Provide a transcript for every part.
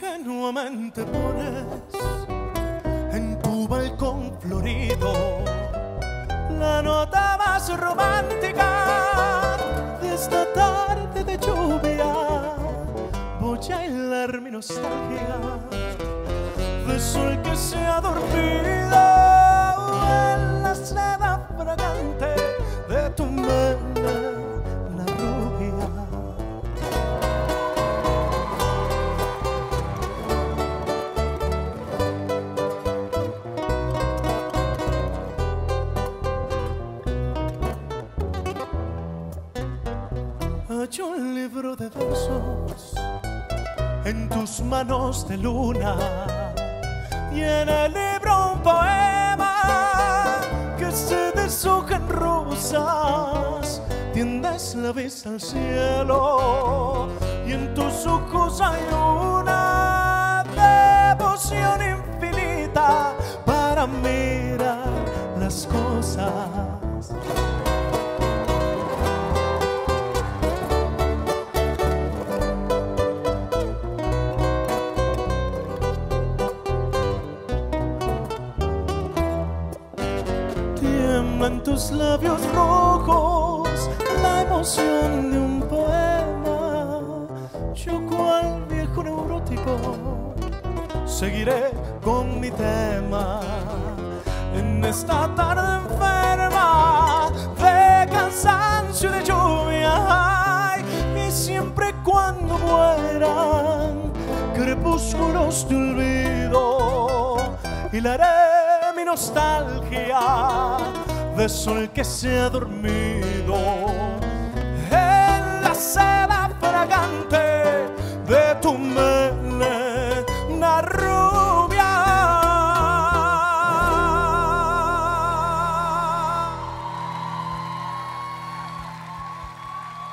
ingenuamente pones en tu balcón florido la nota más romántica de esta tarde de lluvia. Voy a hilar mi nostalgia de sol que se ha dormido en la seda fragante de tu mano, de versos en tus manos de luna y en el libro un poema que se deshoja en rosas. Tiendes la vista al cielo y en tus ojos hay una devoción infinita para mirar las cosas. Tiemblan tus labios rojos, la emoción de un poema. Yo cual viejo neurótico seguiré con mi tema en esta tarde enferma de cansancio y de lluvia. Y siempre cuando mueran crepúsculos de olvido haré mi nostalgia de sol que se ha dormido en la seda fragante de tu melena rubia.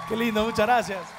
Qué lindo, muchas gracias.